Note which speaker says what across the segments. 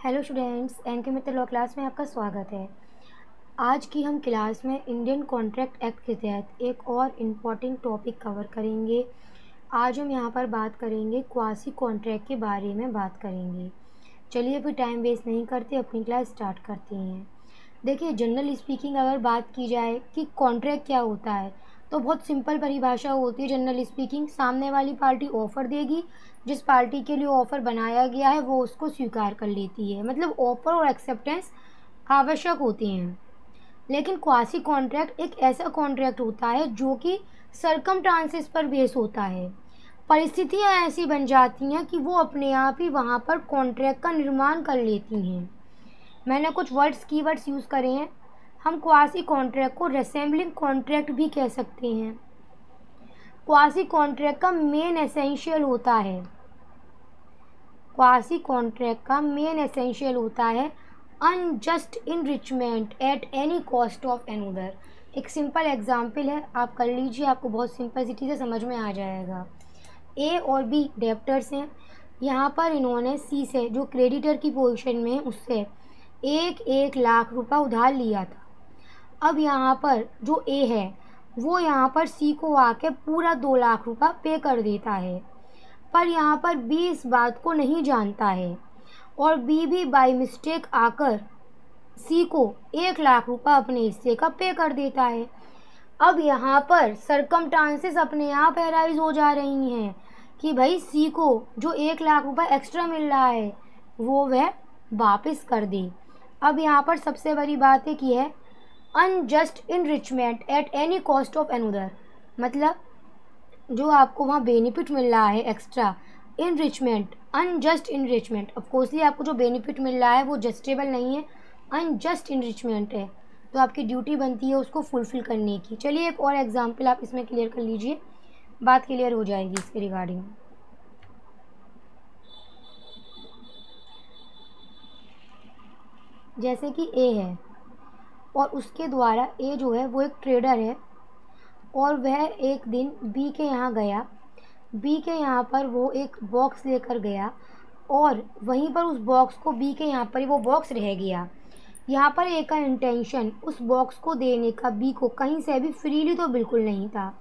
Speaker 1: Hello students N के मित्र law class में आपका स्वागत है। आज की हम क्लास में इंडियन कॉन्ट्रैक्ट एक्ट के तहत एक और इंपॉर्टेंट टॉपिक कवर करेंगे। आज हम यहाँ पर बात करेंगे क्वासी कॉन्ट्रैक्ट के बारे में बात करेंगे। चलिए फिर टाइम वेस्ट नहीं करते, अपनी क्लास स्टार्ट करते हैं। देखिए जनरल स्पीकिंग अगर बात की जाए कि कॉन्ट्रैक्ट क्या होता है तो बहुत सिंपल परिभाषा होती है जनरल स्पीकिंग सामने वाली पार्टी ऑफ़र देगी, जिस पार्टी के लिए ऑफ़र बनाया गया है, वो उसको स्वीकार कर लेती है। मतलब ऑफ़र और एक्सेप्टेंस आवश्यक होते हैं। लेकिन क्वासी कॉन्ट्रैक्ट एक ऐसा कॉन्ट्रैक्ट होता है, जो कि सरकम पर बेस होता है। परिस्थितियाँ ऐसी बन जाती हैं कि वो अपने आप ही वहाँ पर कॉन्ट्रैक्ट का निर्माण कर लेती हैं। मैंने कुछ वर्ड्स कीवर्ड्स यूज़ करे हैं। हम क्वासी कॉन्ट्रैक्ट को रेसेंबलिंग कॉन्ट्रैक्ट भी कह सकते हैं। क्वासी कॉन्ट्रैक्ट का मेन एसेंशियल होता है। क्वासी कॉन्ट्रैक्ट का मेन एसेंशियल होता है unjust enrichment at any cost of another एक सिंपल एग्ज़ाम्पल है, आप कर लीजिए, आपको बहुत सिंपलिसिटी से समझ में आ जाएगा। ए और बी डेप्टर्स हैं। यहाँ पर इन्होंने सी से, जो क्रेडिटर की पोजीशन में उससे एक एक लाख रुपए उधार लिया था। अब यहाँ पर जो ए है, वो यहाँ पर सी को आके पूरा दो लाख रुपए पे कर देता है। पर यहाँ पर बी इस बात को नहीं जानता है। और बी भी बाई मिस्टेक आकर सी को एक लाख रुपए अपने हिस्से का पे कर देता है। अब यहाँ पर सरकमटांसेस अपने आप एराइज हो जा रही हैं कि भाई सी को जो एक लाख रुपए एक्स्ट्रा मिल रहा है, वो वह वापस कर दे। अब यहाँ पर सबसे बड़ी बात है कि है unjust enrichment at any cost of another मतलब जो आपको वहाँ बेनिफिट मिल रहा है extra enrichment unjust enrichment of coursely आपको जो बेनिफिट मिल रहा है वो जस्टेबल नहीं है अनजस्ट इनरिचमेंट है। तो आपकी ड्यूटी बनती है उसको फुलफ़िल करने की। चलिए एक और एग्जांपल आप इसमें क्लियर कर लीजिए। बात क्लियर हो जाएगी इसके रिगार्डिंग जैसे कि ए है। और उसके द्वारा ए जो है, वो एक ट्रेडर है और वह एक दिन बी के यहाँ गया। बी के यहाँ पर वो एक बॉक्स लेकर गया और वहीं पर उस बॉक्स को बी के यहाँ पर ही वो बॉक्स रह गया। यहाँ पर ए का इंटेंशन उस बॉक्स को देने का बी को कहीं से भी फ्रीली तो बिल्कुल नहीं था।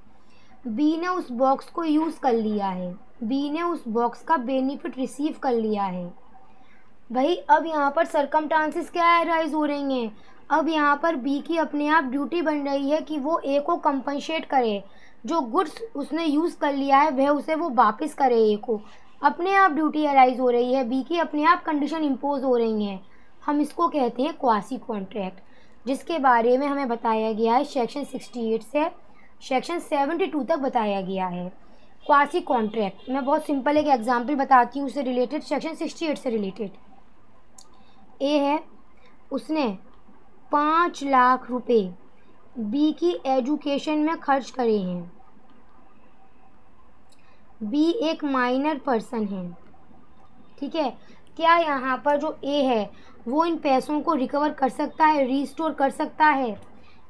Speaker 1: बी ने उस बॉक्स को यूज़ कर लिया है। बी ने उस बॉक्स का बेनिफिट रिसीव कर लिया है। भाई, अब यहाँ पर सरकमटांसिस क्या राइज हो रही हैं? अब यहाँ पर बी की अपने आप ड्यूटी बन रही है कि वो ए को कंपनशेट करे। जो गुड्स उसने यूज़ कर लिया है, वह उसे वो वापस करे ए को। अपने आप ड्यूटी अराइज हो रही है। बी की अपने आप कंडीशन इम्पोज हो रही हैं। हम इसको कहते हैं क्वासी कॉन्ट्रैक्ट जिसके बारे में हमें बताया गया है सेक्शन सिक्सटी एट से। सेक्शन सेवेंटी टू तक बताया गया है। क्वासी कॉन्ट्रैक्ट मैं बहुत सिंपल एक एग्ज़ाम्पल बताती हूँ, उससे रिलेटेड सेक्शन सिक्सटी एट से रिलेटेड ए है, उसने पाँच लाख रुपए। बी की एजुकेशन में खर्च करे हैं। बी एक माइनर पर्सन है। ठीक है? क्या यहाँ पर जो ए है, वो इन पैसों को रिकवर कर सकता है रिस्टोर कर सकता है?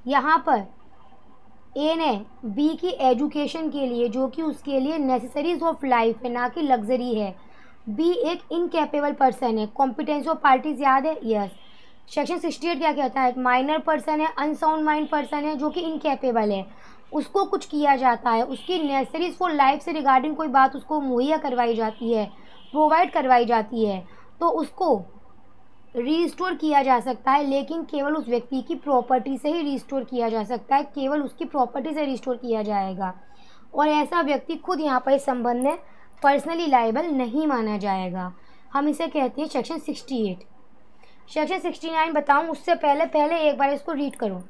Speaker 1: यहाँ पर ए ने बी की एजुकेशन के लिए, जो कि उसके लिए नेसेसरीज ऑफ़ लाइफ है, ना कि लग्जरी है। बी एक इनकेपेबल पर्सन है। कॉम्पिटेंस ऑफ़ पार्टीज़ याद है? यस सेक्शन सिक्सटी एट क्या कहता है? माइनर पर्सन है अनसाउंड माइंड पर्सन है, जो कि इनकेपेबल है। उसको कुछ किया जाता है। उसकी नेसेसरीज फॉर लाइफ से रिगार्डिंग कोई बात उसको मुहैया करवाई जाती है प्रोवाइड करवाई जाती है तो उसको रीस्टोर किया जा सकता है, लेकिन केवल उस व्यक्ति की प्रॉपर्टी से ही रीस्टोर किया जा सकता है, केवल उसकी प्रॉपर्टी से रीस्टोर किया जाएगा। और ऐसा व्यक्ति खुद यहाँ पर इस संबंध में पर्सनली लाइबल नहीं माना जाएगा। हम इसे कहते हैं section sixty eight section sixty nine बताऊँ, उससे पहले पहले एक बार इसको रीड करूँ।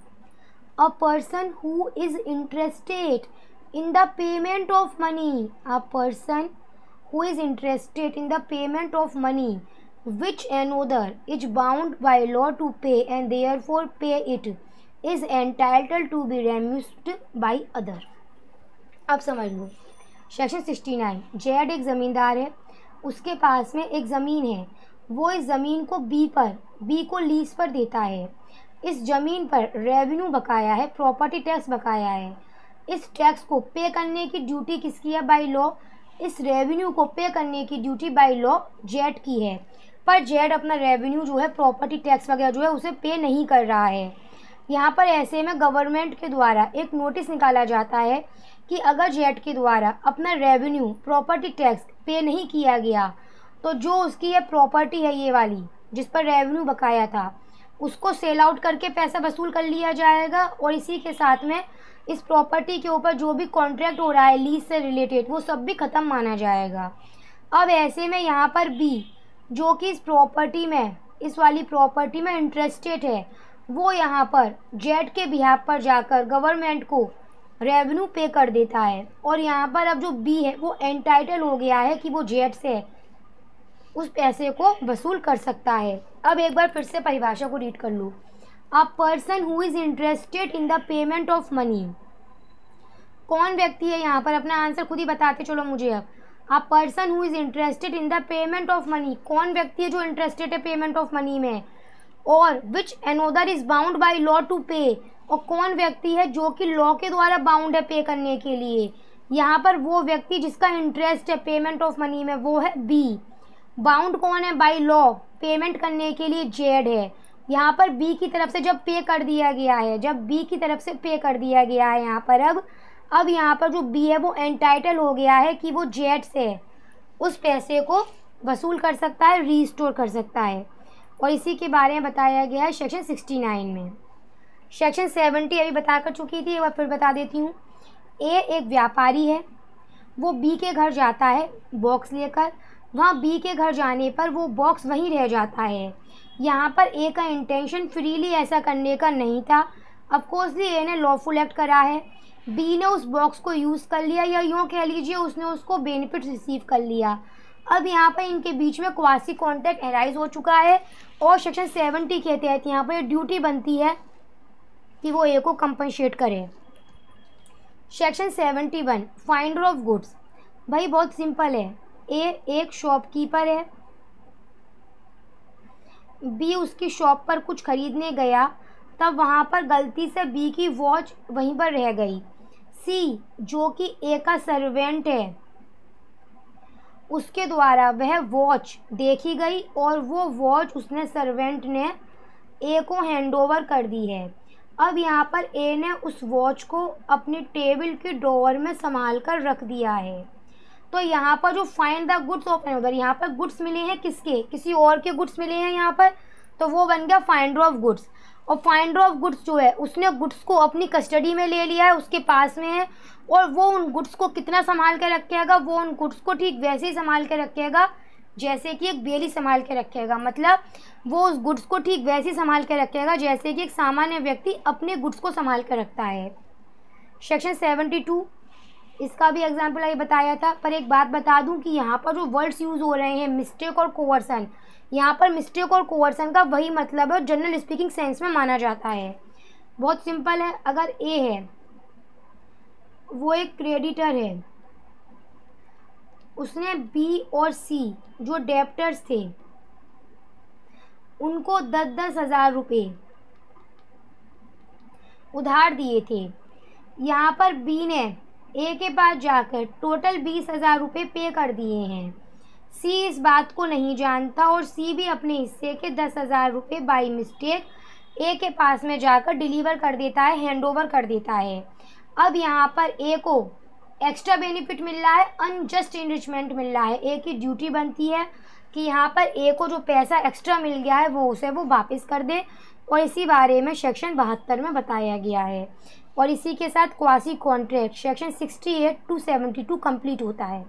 Speaker 1: A person who is interested in the payment of money a person who is interested in the payment of money which other is bound by law to pay and therefore pay it is entitled to be reimbursed by other अब समझ लो। Section sixty nine Z एक ज़मींदार है। उसके पास में एक ज़मीन है। वो इस ज़मीन को बी पर, बी को लीज पर देता है। इस ज़मीन पर रेवेन्यू बकाया है प्रॉपर्टी टैक्स बकाया है। इस टैक्स को पे करने की ड्यूटी किसकी है? बाई लॉ इस रेवेन्यू को पे करने की ड्यूटी बाई लॉ जेड की है। पर जेड अपना रेवेन्यू जो है प्रॉपर्टी टैक्स वगैरह जो है, उसे पे नहीं कर रहा है। यहाँ पर ऐसे में गवर्नमेंट के द्वारा एक नोटिस निकाला जाता है कि अगर जेड के द्वारा अपना रेवेन्यू प्रॉपर्टी टैक्स पे नहीं किया गया तो जो उसकी ये प्रॉपर्टी है ये वाली, जिस पर रेवेन्यू बकाया था, उसको सेल आउट करके पैसा वसूल कर लिया जाएगा और इसी के साथ में इस प्रॉपर्टी के ऊपर जो भी कॉन्ट्रैक्ट हो रहा है लीज से रिलेटेड वो सब भी ख़त्म माना जाएगा। अब ऐसे में यहाँ पर बी जो कि इस प्रॉपर्टी में, इस वाली प्रॉपर्टी में इंटरेस्टेड है, वो यहाँ पर जेट के बिहार पर जाकर गवर्नमेंट को रेवेन्यू पे कर देता है। और यहाँ पर अब जो बी है, वो एंटाइटल हो गया है कि वो जेट से उस पैसे को वसूल कर सकता है। अब एक बार फिर से परिभाषा को रीड कर लो। A person who is interested in the payment of money कौन व्यक्ति है यहाँ पर? अपना आंसर खुद ही बताते चलो मुझे अब। A person who is interested in the payment of money कौन व्यक्ति है जो इंटरेस्टेड है पेमेंट ऑफ़ मनी में? और which another is bound by law to pay और कौन व्यक्ति है जो कि लॉ के द्वारा बाउंड है पे करने के लिए? यहाँ पर वो व्यक्ति जिसका इंटरेस्ट है पेमेंट ऑफ़ मनी में, वो है बी बाउंड कौन है? By law. पेमेंट करने के लिए जेड है। यहाँ पर बी की तरफ़ से जब पे कर दिया गया है, जब बी की तरफ़ से पे कर दिया गया है यहाँ पर, अब अब यहाँ पर जो बी है वो एंटाइटल हो गया है कि वो जेड से उस पैसे को वसूल कर सकता है रीस्टोर कर सकता है। और इसी के बारे में बताया गया है सेक्शन सिक्सटी नाइन में। सेक्शन सेवेंटी अभी बता कर चुकी थी, एक बार फिर बता देती हूँ। ए एक व्यापारी है। वो बी के घर जाता है बॉक्स लेकर। वहाँ बी के घर जाने पर वो बॉक्स वहीं रह जाता है। यहाँ पर ए का इंटेंशन फ्रीली ऐसा करने का नहीं था। अफकोर्सली ए ने लॉफुल एक्ट करा है। बी ने उस बॉक्स को यूज़ कर लिया या यूँ कह लीजिए उसने उसको बेनिफिट रिसीव कर लिया। अब यहाँ पर इनके बीच में क्वासी कॉन्टैक्ट एराइज हो चुका है और सेक्शन सेवेंटी के तहत यहाँ पर ड्यूटी बनती है कि वो ए को कंपनशेट करे। Section seventy one finder of goods भाई, बहुत सिंपल है। ए, एक शॉपकीपर है। बी उसकी शॉप पर कुछ खरीदने गया। तब वहाँ पर गलती से बी की वॉच वहीं पर रह गई। सी जो कि ए का सर्वेंट है, उसके द्वारा वह वॉच देखी गई और वो वॉच उसने सर्वेंट ने ए को हैंडओवर कर दी है। अब यहाँ पर ए ने उस वॉच को अपनी टेबल के ड्रॉवर में संभाल कर रख दिया है। तो यहाँ पर जो find the goods of another यहाँ पर गुड्स मिले हैं किसके? किसी और के गुड्स मिले हैं यहाँ पर? तो वो बन गया फाइंडर ऑफ़ गुड्स और फाइंडर ऑफ़ गुड्स जो है, उसने गुड्स को अपनी कस्टडी में ले लिया है, उसके पास में है, और वो उन गुड्स को कितना संभाल के रखेगा? वो उन गुड्स को ठीक वैसे ही संभाल के रखेगा, जैसे कि एक बेली संभाल के रखेगा। मतलब वो उस गुड्स को ठीक वैसे ही संभाल के रखेगा, जैसे कि एक सामान्य व्यक्ति अपने गुड्स को संभाल कर रखता है। सेक्शन सेवेंटी टू इसका भी एग्ज़ाम्पल अभी बताया था, पर एक बात बता दूँ कि यहाँ पर जो वर्ड्स यूज़ हो रहे हैं मिस्टेक और कोवर्सन यहाँ पर मिस्टेक और कोवर्सन का वही मतलब है जनरल स्पीकिंग सेंस में माना जाता है। बहुत सिंपल है, अगर ए है, वो एक क्रेडिटर है, उसने बी और सी जो डेप्टर्स थे, उनको दस दस हज़ार रुपये उधार दिए थे। यहाँ पर बी ने ए के पास जाकर टोटल बीस हज़ार रुपये पे कर दिए हैं। सी इस बात को नहीं जानता और सी भी अपने हिस्से के दस हज़ार रुपये बाई मिस्टेक ए के पास में जाकर डिलीवर कर देता है हैंडओवर कर देता है। अब यहाँ पर ए को एक्स्ट्रा बेनिफिट मिल रहा है अनजस्ट इनरिचमेंट मिल रहा है। ए की ड्यूटी बनती है कि यहाँ पर ए को जो पैसा एक्स्ट्रा मिल गया है, वो उसे वो वापस कर दे। और इसी बारे में सेक्शन बहत्तर में बताया गया है। और इसी के साथ quasi contract section sixty eight to seventy two complete होता है।